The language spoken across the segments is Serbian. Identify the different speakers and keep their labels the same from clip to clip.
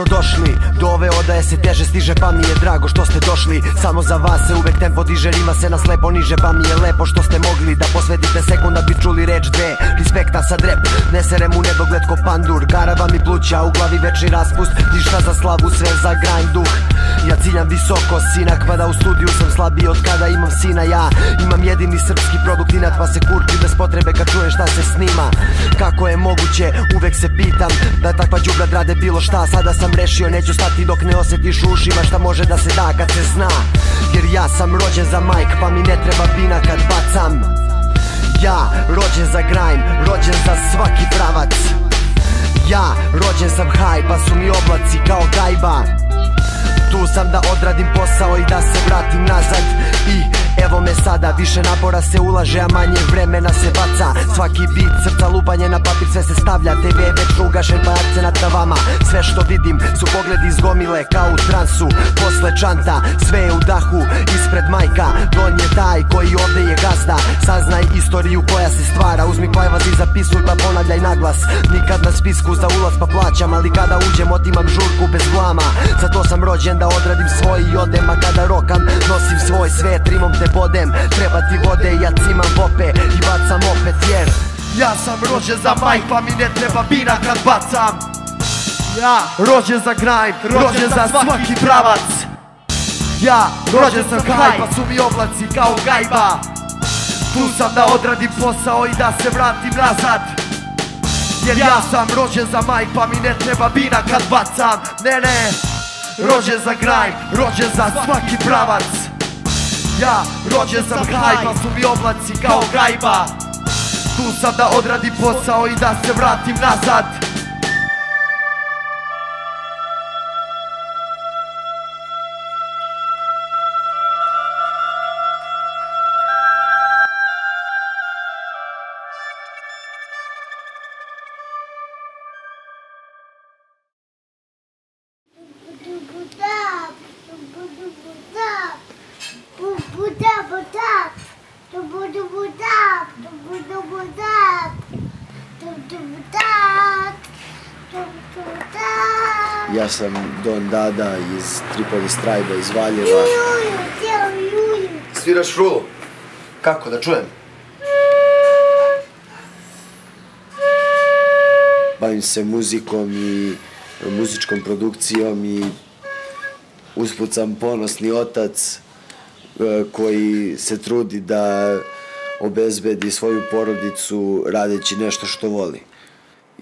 Speaker 1: Dobrodošli, do ove se teže stiže pa mi je drago što ste došli. Samo za vas se uvek tempo diže, rima se nas lepo niže pa mi je lepo što ste mogli Da posvetite sekund da bi čuli reč dve. Respekta sad rep, ne serem u nedogled ko pandur. Garava mi pluća, u glavi večni raspust. Ništa za slavu, sve za grind duh. Ja ciljam visoko, sinak, mada u studiju sam slabiji od kada imam sina. Ja imam jedini srpski produkt, inat pa se kurči bez potrebe kad čujem šta se snima. Kako je moguće, uvek se pitam Da takva đubrad rade bilo šta. Sada sam rešio, neću stati dok ne osjetiš u ušima Šta može da se da kad se zna. Jer ja sam rođen za majk, pa mi ne treba bina kad bacam. Ja, rođen za grime, rođen za svaki pravac. Ja, rođen sam haj, pa su mi oblaci kao gajba. Tu sam da odradim posao i da se vratim nazad. I evo me sada, više napora se ulaže, a manje vremena se baca. Svaki bit, srca lupanje na papir, sve se stavlja. TV je već ugašen, pa akcenat na vama Sve što vidim su pogledi iz gomile kao u transu. Posle čanta, sve je u dahu, ispred majka. On je taj koji ovde je gazda. Saznaj istoriju koja se stvara. Uzmi pajvaz i zapisuj pa ponavljaj naglas. Nikad na spisku za ulaz pa plaćam Ali kada uđem otimam žurku bez blama Zato sam rođen da odradim svoj i odem A kada rokam svoj svet Rimom te bodem, treba ti vode Ja cimam vope i bacam opet jer.
Speaker 2: Ja sam rođen za majk pa mi ne treba bina kad bacam. Ja rođen za grime, rođen za svaki pravac. Ja rođen sam haj pa su mi oblaci kao gajba. Tu sam da odradim posao i da se vratim nazad. Jer ja sam rođen za majk pa mi ne treba bina kad bacam. Ne ne Rođen za grime, rođen za svaki pravac Ja rođen sam haj pa su mi oblaci kao gajba Tu sam da odradim posao i da se vratim nazad
Speaker 3: Ja sam Don Dada iz Tripoli Strajba iz Valjeva.
Speaker 1: Sviraš rulu? Kako, da čujem?
Speaker 3: Bavim se muzikom i muzičkom produkcijom i usput sam ponosni otac e, koji se trudi da obezbedi svoju porodicu radeći nešto što voli.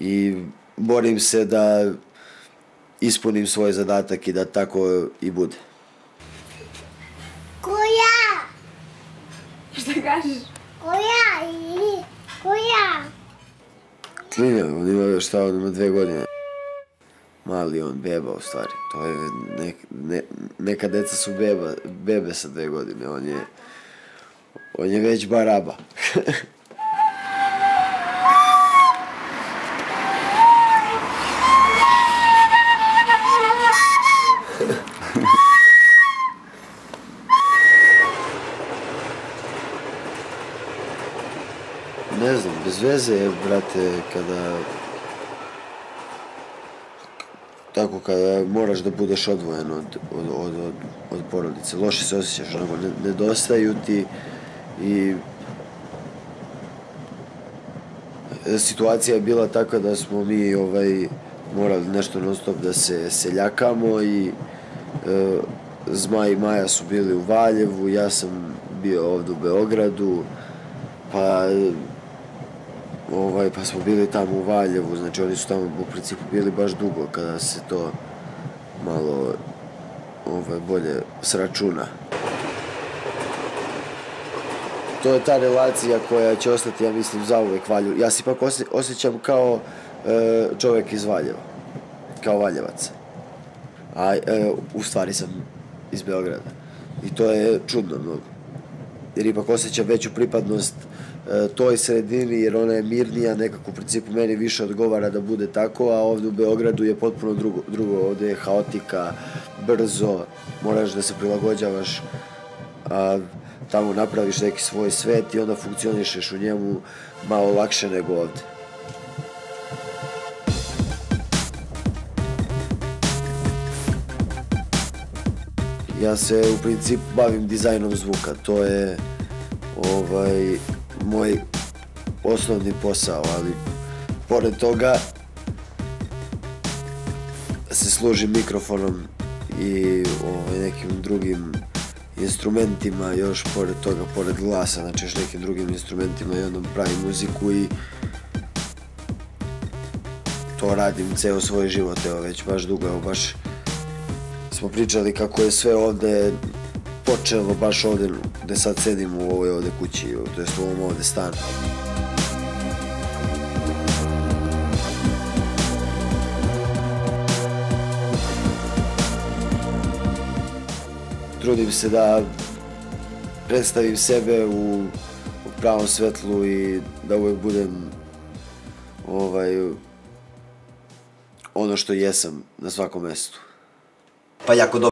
Speaker 3: I borim se da ispunim svoj zadatak i da tako i bude.
Speaker 4: Koja?
Speaker 5: Šta kažeš?
Speaker 4: Koja? I- Koja?
Speaker 3: Klinja, on ima šta, on ima dve godine. Mali on, beba u stvari. To je, nek, ne, neka deca su beba, bebe sa dve godine, on je, on je već baraba. ne znam, bez veze je, brate, kada tako kada moraš da budeš odvojen od, od, od, od, od porodice. Loše se osjećaš, onako, ne, nedostaju ti i situacija je bila takva da smo mi ovaj morali nešto non stop da se seljakamo i e, Zmaj i Maja su bili u Valjevu, ja sam bio ovde u Beogradu, pa ovaj, pa smo bili tamo u Valjevu, znači oni su tamo u principu bili baš dugo kada se to malo ovaj, bolje sračuna. To je ta relacija koja će ostati, ja mislim, zauvek Valju. Ja se ipak osje, osjećam kao e, čovek iz Valjeva, kao Valjevac. A e, u stvari sam iz Beograda. I to je čudno mnogo. Jer ipak osjećam veću pripadnost e, toj sredini, jer ona je mirnija, nekako u principu meni više odgovara da bude tako, a ovde u Beogradu je potpuno drugo, drugo ovde je haotika, brzo, moraš da se prilagođavaš, a tamo napraviš neki svoj svet i onda funkcionišeš u njemu malo lakše nego ovde. Ja se u principu bavim dizajnom zvuka, to je ovaj moj osnovni posao, ali pored toga se služim mikrofonom i ovaj, nekim drugim instrumentima još pored toga, pored glasa, znači još nekim drugim instrumentima i onda pravim muziku i to radim ceo svoj život, evo već baš dugo, evo baš smo pričali kako je sve ovde počelo baš ovde gde sad sedim u ovoj ovde kući, to jest u ovom ovde stanu. Trudim se da predstavim sebe u, u pravom svetlu i da uvek budem ovaj ono što jesam na svakom mestu.
Speaker 1: Pa jako dobro